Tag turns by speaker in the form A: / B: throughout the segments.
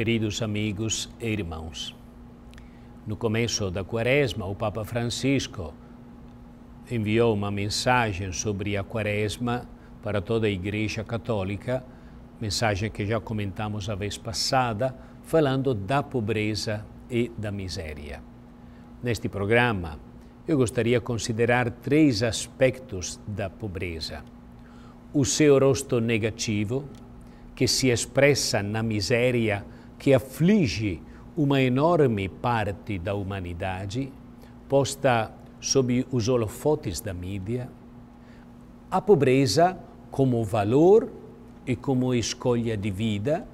A: queridos amigos e irmãos. No começo da quaresma, o Papa Francisco enviou uma mensagem sobre a quaresma para toda a Igreja Católica, mensagem que já comentamos a vez passada, falando da pobreza e da miséria. Neste programa, eu gostaria de considerar três aspectos da pobreza: o seu rosto negativo, que se expressa na miséria que aflige uma enorme parte da humanidade, posta sob os holofotes da mídia, a pobreza como valor e como escolha de vida,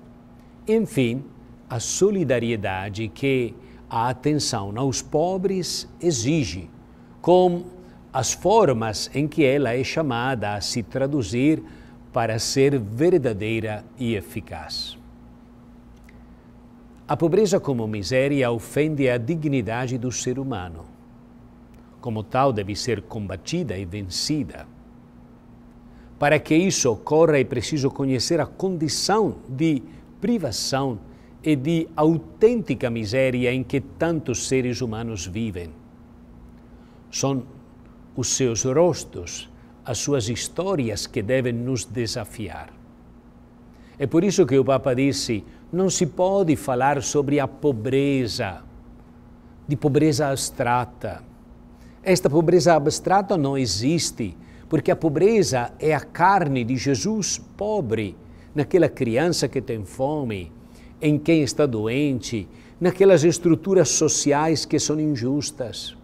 A: enfim, a solidariedade que a atenção aos pobres exige, com as formas em que ela é chamada a se traduzir para ser verdadeira e eficaz. A pobreza como miséria ofende a dignidade do ser humano. Como tal, deve ser combatida e vencida. Para que isso ocorra, é preciso conhecer a condição de privação e de autêntica miséria em que tantos seres humanos vivem. São os seus rostos, as suas histórias que devem nos desafiar. É por isso que o Papa disse: não se pode falar sobre a pobreza, de pobreza abstrata. Esta pobreza abstrata não existe, porque a pobreza é a carne de Jesus pobre, naquela criança que tem fome, em quem está doente, naquelas estruturas sociais que são injustas.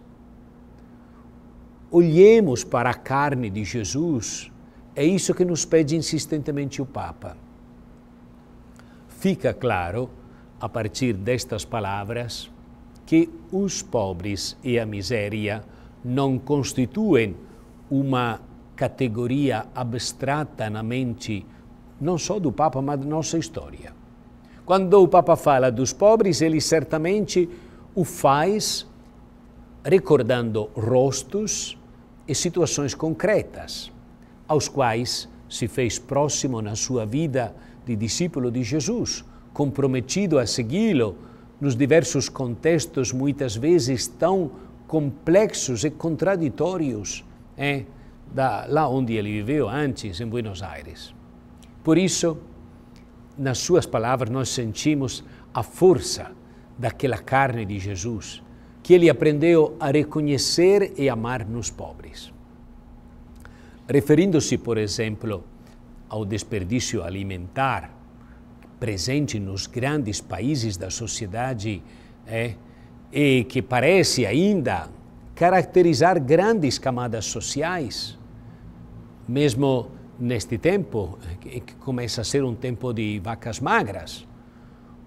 A: Olhemos para a carne de Jesus, é isso que nos pede insistentemente o Papa. Fica claro, a partir destas palavras, que os pobres e a miséria não constituem uma categoria abstrata na mente não só do Papa, mas da nossa história. Quando o Papa fala dos pobres, ele certamente o faz recordando rostos e situações concretas, aos quais se fez próximo na sua vida de discípulo de Jesus, comprometido a segui-lo nos diversos contextos muitas vezes tão complexos e contraditórios é, da, lá onde ele viveu antes, em Buenos Aires. Por isso, nas suas palavras, nós sentimos a força daquela carne de Jesus, que ele aprendeu a reconhecer e amar nos pobres. Referindo-se, por exemplo, ao desperdício alimentar presente nos grandes países da sociedade é, e que parece ainda caracterizar grandes camadas sociais, mesmo neste tempo, que começa a ser um tempo de vacas magras.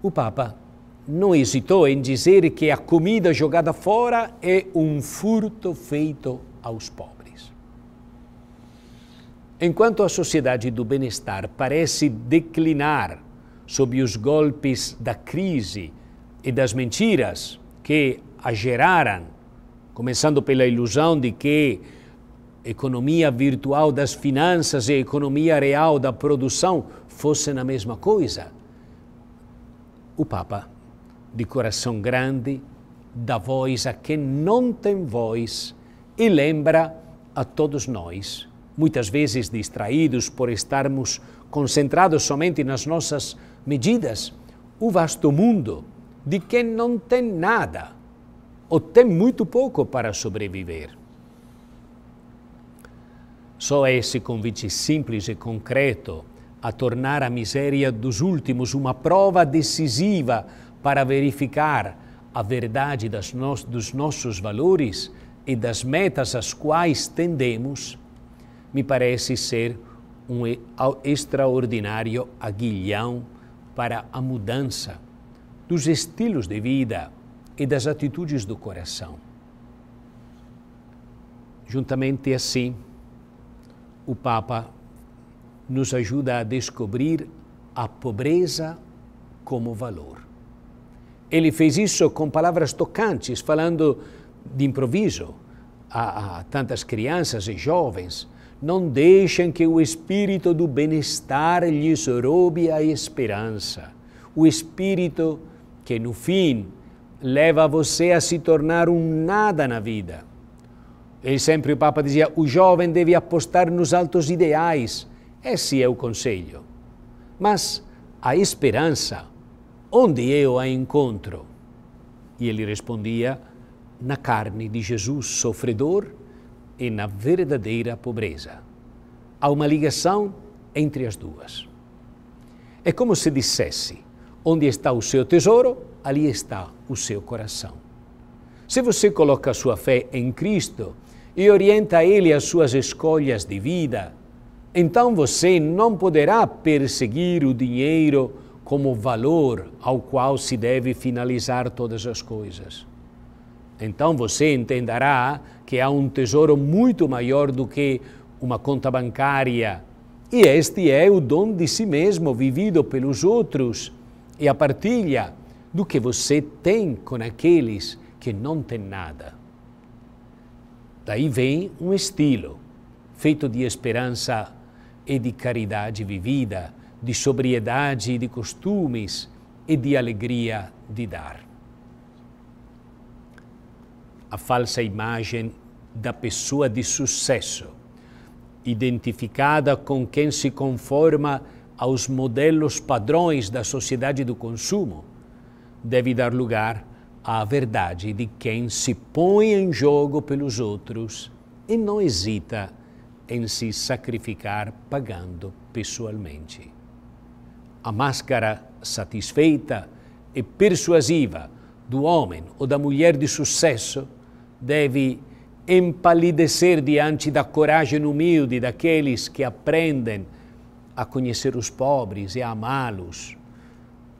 A: O Papa não hesitou em dizer que a comida jogada fora é um furto feito aos pobres. Enquanto a sociedade do bem-estar parece declinar sob os golpes da crise e das mentiras que a geraram, começando pela ilusão de que economia virtual das finanças e economia real da produção fossem a mesma coisa, o Papa, de coração grande, dá voz a quem não tem voz e lembra a todos nós muitas vezes distraídos por estarmos concentrados somente nas nossas medidas, o vasto mundo de quem não tem nada ou tem muito pouco para sobreviver. Só esse convite simples e concreto a tornar a miséria dos últimos uma prova decisiva para verificar a verdade dos nossos valores e das metas às quais tendemos me parece ser um extraordinário aguilhão para a mudança dos estilos de vida e das atitudes do coração. Juntamente assim, o Papa nos ajuda a descobrir a pobreza como valor. Ele fez isso com palavras tocantes, falando de improviso a, a tantas crianças e jovens não deixem que o espírito do bem-estar lhes roube a esperança. o espírito que no fim leva você a se tornar um nada na vida. E sempre o Papa dizia: o jovem deve apostar nos altos ideais. Esse é o conselho. Mas a esperança, onde eu a encontro? E ele respondia: na carne de Jesus sofredor e na verdadeira pobreza. Há uma ligação entre as duas. É como se dissesse: onde está o seu tesouro, ali está o seu coração. Se você coloca sua fé em Cristo e orienta ele as suas escolhas de vida, então você não poderá perseguir o dinheiro como valor ao qual se deve finalizar todas as coisas. Então você entenderá que há um tesouro muito maior do que uma conta bancária. E este é o dom de si mesmo vivido pelos outros e a partilha do que você tem com aqueles que não têm nada. Daí vem um estilo feito de esperança e de caridade vivida, de sobriedade de costumes e de alegria de dar. A falsa imagem da pessoa de sucesso, identificada com quem se conforma aos modelos padrões da sociedade do consumo, deve dar lugar à verdade de quem se põe em jogo pelos outros e não hesita em se sacrificar pagando pessoalmente. A máscara satisfeita e persuasiva do homem ou da mulher de sucesso deve empalidecer diante da coragem humilde daqueles que aprendem a conhecer os pobres e a amá-los,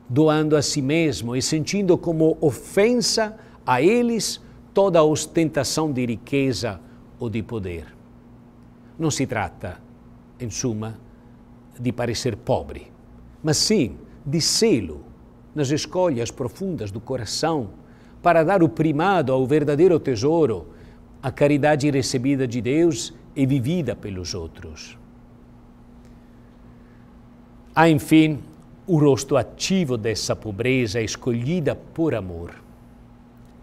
A: doando a si mesmo e sentindo como ofensa a eles toda a ostentação de riqueza ou de poder. Não se trata, em suma, de parecer pobre, mas sim de sê-lo nas escolhas profundas do coração para dar o primado ao verdadeiro tesouro, a caridade recebida de Deus e vivida pelos outros. Há, enfim, o rosto ativo dessa pobreza escolhida por amor.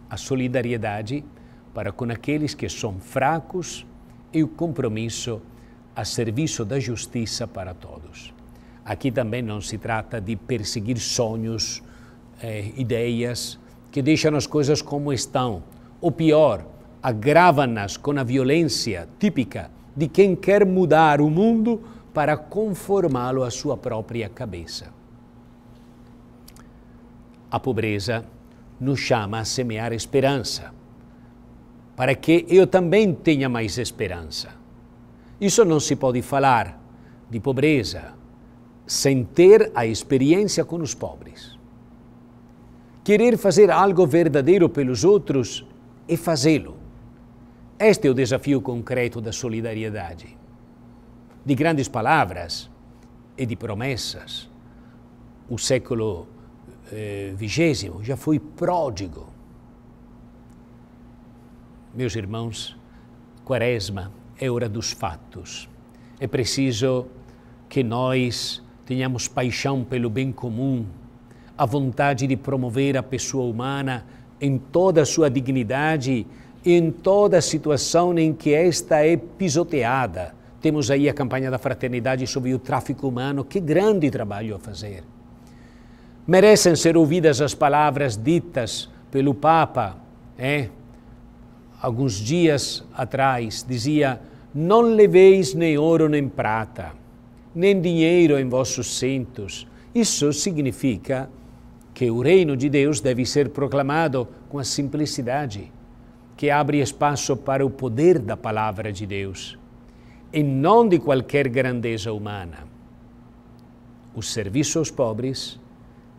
A: A solidariedade para com aqueles que são fracos e o compromisso a serviço da justiça para todos. Aqui também não se trata de perseguir sonhos, eh, ideias, que deixam as coisas como estão. Ou pior, agravam-nas com a violência típica de quem quer mudar o mundo para conformá-lo à sua própria cabeça. A pobreza nos chama a semear esperança, para que eu também tenha mais esperança. Isso não se pode falar de pobreza sem ter a experiência com os pobres. Querer fazer algo verdadeiro pelos outros e fazê-lo. Este é o desafio concreto da solidariedade. De grandes palavras e de promessas. O século XX eh, já foi pródigo. Meus irmãos, Quaresma é hora dos fatos. É preciso que nós tenhamos paixão pelo bem comum a vontade de promover a pessoa humana em toda a sua dignidade e em toda a situação em que esta é pisoteada. Temos aí a campanha da fraternidade sobre o tráfico humano, que grande trabalho a fazer. Merecem ser ouvidas as palavras ditas pelo Papa, é? Alguns dias atrás dizia: Não leveis nem ouro nem prata, nem dinheiro em vossos cintos. Isso significa que o reino de Deus deve ser proclamado com a simplicidade, que abre espaço para o poder da palavra de Deus, e não de qualquer grandeza humana. O serviço aos pobres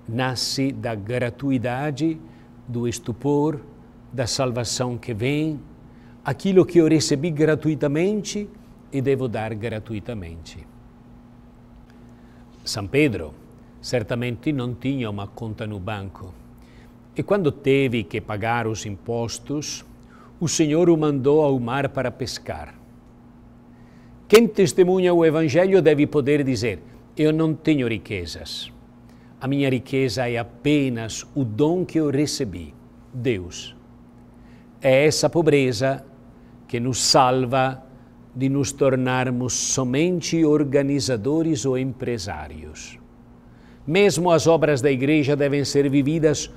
A: nasce da gratuidade, do estupor, da salvação que vem, aquilo que eu recebi gratuitamente e devo dar gratuitamente. São Pedro, certamente não tinha uma conta no banco. E quando teve que pagar os impostos, o Senhor o mandou ao mar para pescar. Quem testemunha o Evangelho deve poder dizer: Eu não tenho riquezas. A minha riqueza é apenas o dom que eu recebi, Deus. É essa pobreza que nos salva de nos tornarmos somente organizadores ou empresários. Mesmo as obras da igreja devem ser vividas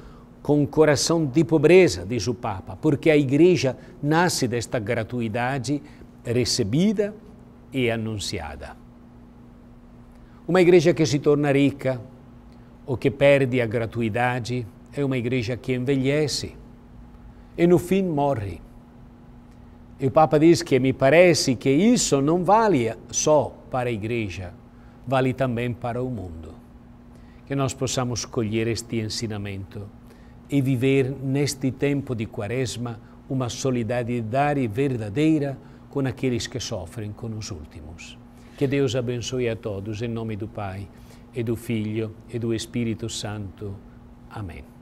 A: com coração de pobreza, diz o Papa, porque a igreja nasce desta gratuidade recebida e anunciada. Uma igreja que se torna rica ou que perde a gratuidade é uma igreja que envelhece e no fim morre. E o Papa diz que me parece que isso não vale só para a igreja, vale também para o mundo. Que nós possamos colher este ensinamento e viver neste tempo de quaresma uma solidariedade verdadeira com aqueles que sofrem com os últimos. Que Deus abençoe a todos, em nome do Pai, e do Filho, e do Espírito Santo. Amém.